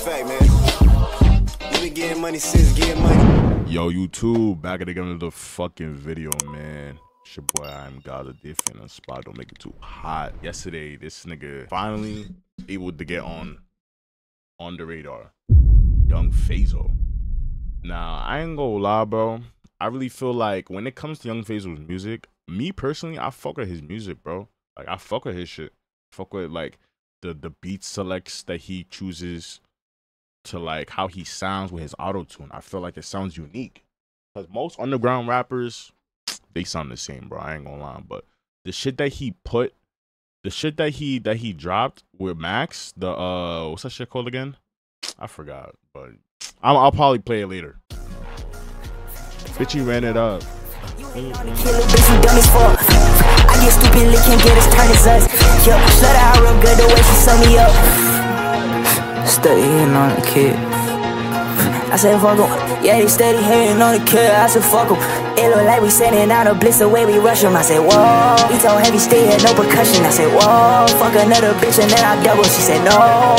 fact, man. We been getting money since getting money. Yo, YouTube, back at another fucking video, man. It's your boy, I'm Gaza Different on spot. Don't make it too hot. Yesterday, this nigga finally able to get on on the radar. Yung Fazo. Now, I ain't gonna lie, bro. I really feel like when it comes to Yung Fazo's music, me personally, I fuck with his music, bro. Like I fuck with his shit. Fuck with like the the beat selects that he chooses to like how he sounds with his auto tune. I feel like it sounds unique. Cause most underground rappers, they sound the same, bro. I ain't gonna lie, but the shit that he put, the shit that he that he dropped with Max, the uh, what's that shit called again? I forgot, but I'll, I'll probably play it later. Bitch, you ran it up. I get stupid, lick can't get as turn as us. Yo, her out real good the way she sum me up. Studying on the kid. I said fuck 'em. Yeah, they steady hating on the kid. I said fuck 'em. It look like we sending out a blitz the way we rush 'em. I said whoa. He told heavy stay had no percussion. I said whoa. Fuck another bitch and then I double. She said no.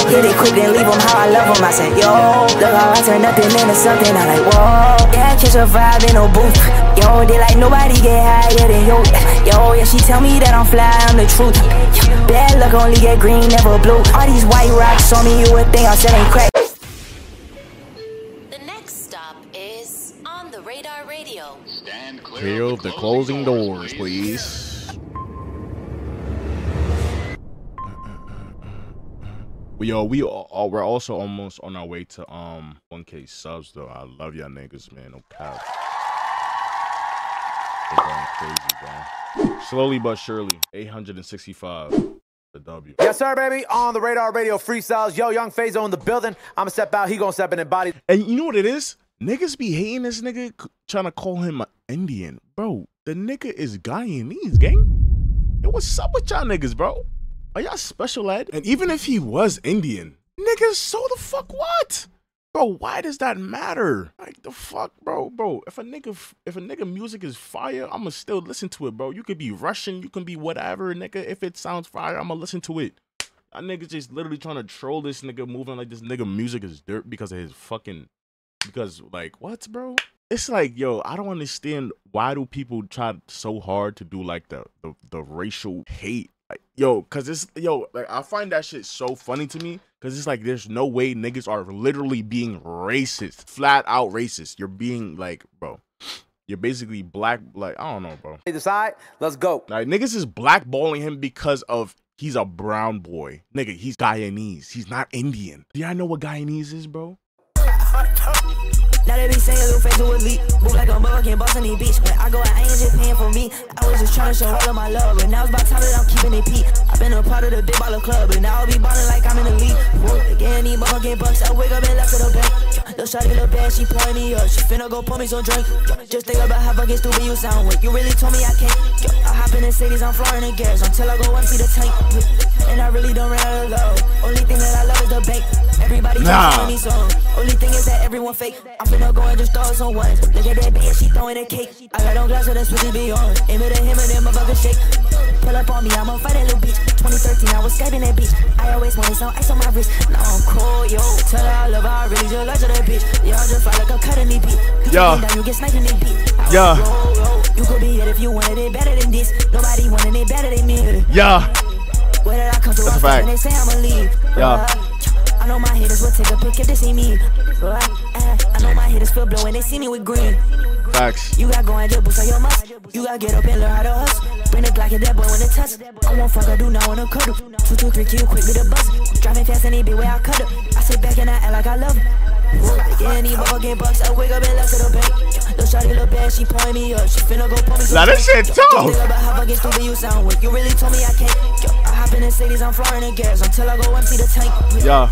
Hit it quick then leave 'em how I love 'em. I said yo. Look how I turn nothing into something. I'm like whoa. Yeah, catch a vibe in a booth. Yo, they like nobody get higher than you. Yo, yeah, she tell me that I'm fly, I'm the truth. Bad luck only get green, never blue. All these white rocks on me, you would think I said ain't crack. The next stop is on the radar radio. Stand clear, Clear of the closing doors, please. Well, Yo, we all, we're also almost on our way to um 1k subs though. I love y'all niggas, man. No cap. We're going crazy, bro. Slowly but surely, 865. The W. Yes, sir, baby. On the radar radio freestyles. Yo, Yung Fazo in the building. I'ma step out. He gonna step in and body. And you know what it is? Niggas be hating this nigga, c- trying to call him an Indian. Bro, the nigga is Guyanese, gang. Yo, what's up with y'all niggas, bro? Are y'all special ed? And even if he was Indian, niggas, so the fuck what? Bro, why does that matter? Like the fuck, bro, bro. If a nigga, if a nigga music is fire, I'ma still listen to it, bro. You could be Russian, you can be whatever, nigga. If it sounds fire, I'ma listen to it. That nigga just literally trying to troll this nigga, moving like this nigga music is dirt because of his fucking because like what bro it's like yo i don't understand why do people try so hard to do like the the, the racial hate yo because it's yo like i find that shit so funny to me because it's like there's no way niggas are literally being racist flat out racist. You're being like bro you're basically black like i don't know bro. Decide. Let's go. like niggas is blackballing him because of he's a brown boy. Nigga he's guyanese. He's not indian. Do y'all know what guyanese is bro Now they be saying little face to elite. Move like a motherfucking boss on these beach. When I go out, I ain't just paying for me. I was just trying to show all of my love. But now it's about time that I'm keeping it peak. I've been a part of the big baller club. But now I'll be ballin' like I'm in the league. Whoa, again, these motherfucking bucks. I wake up and left to the bank. Little shawty look bad, she pouring me up. She finna go pour me some drink. Just think about how fucking stupid you sound. When you really told me I can't. I hop in the cities, I'm flying the gas. Until I go empty the tank. And I really don't of love. Only thing that I love is the bank. Everybody Nah. me some. Only thing is that everyone fake. I'm finna go and just throw some ones. Look at that bitch, she throwing a cake. I got on glass with a switch be on. Aim it at him and then motherfucker shake. Pull up on me, I'ma fight that little bitch. 2013, I was skyping that bitch. I always wanted some ice on my wrist. Now I'm cold, yo. Tell her I love her, I really just love to that bitch. Yeah, just fly like a cut in the beat. You Yeah. down, you get sniped in the beat. Yeah. roll, roll. You could be it if you wanted it better than this. Nobody wanted it better than me. yeah Where did I come to? That's a I'm fact. They say I'ma leave. Yeah. I know my haters will take a pic if they see me. Uh, I know my haters feel blue when they see me with green. facts You got going to boost on your. You got get up and learn how to hustle. Bring the Glock hit that boy when it touch. I won't fuck, I do not wanna cuddle. Two, two, three, kill quick a buzz. Driving fast and they be where I cut up. I sit back and I act like I love him. Again, these motherfucking bucks. I wake up and left to the bank. Little shawty look bad, she pouring me up. She finna go pour me some Now this shit tough. about how fucking stupid you sound when you really told me I can't. Yo, I hop in the cities, I'm flying the gas until I go empty the tank. Yeah.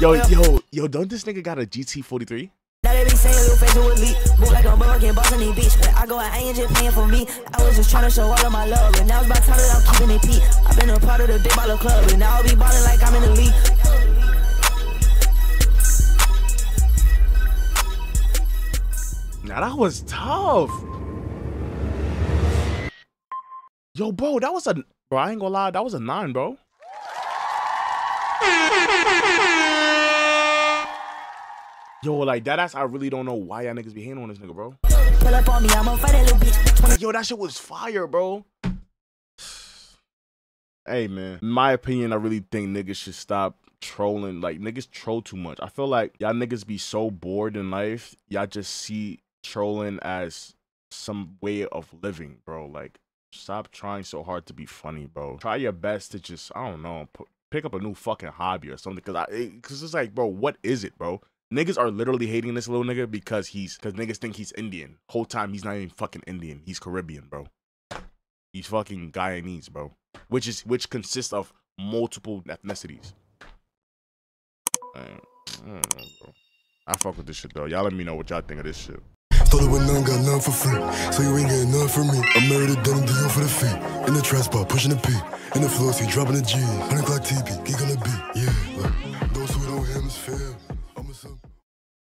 Yo, yo, yo, don't this nigga got a GT43? Now they be saying little face to elite. Move like a motherfucking boss on these beach. When I go I ain't just paying for me. I was just trying to show all of my love. And now it's about time that I'm keeping it peak. I've been a part of the big baller club. And now I'll be ballin' like I'm in the league. That was tough. Yo, bro, that was a bro. I ain't gonna lie, that was a nine, bro. Yo, like that ass, I really don't know why y'all niggas be hating on this nigga, bro. Yo, that shit was fire, bro. Hey man, in my opinion, I really think niggas should stop trolling. Like niggas troll too much. I feel like y'all niggas be so bored in life, y'all just see trolling as some way of living, bro. Like stop trying so hard to be funny, bro. Try your best to just I don't know, pick up a new fucking hobby or something. Cause I, it, cause it's like, bro, what is it, bro? Niggas are literally hating this little nigga because he's, cause niggas think he's Indian. Whole time he's not even fucking Indian. He's Caribbean, bro. He's fucking Guyanese, bro. Which is which consists of multiple ethnicities. I know, bro. I fuck with this shit though. Y'all let me know what y'all think of this shit. Stole it with none, got none for free. So you ain't getting none from me. I'm married to denim deal for the feet. In the trap spot, pushing the P. In the floor, see dropping the G. 100 clock TP, geek on the beat. Yeah, look. Those who don't hemisphere.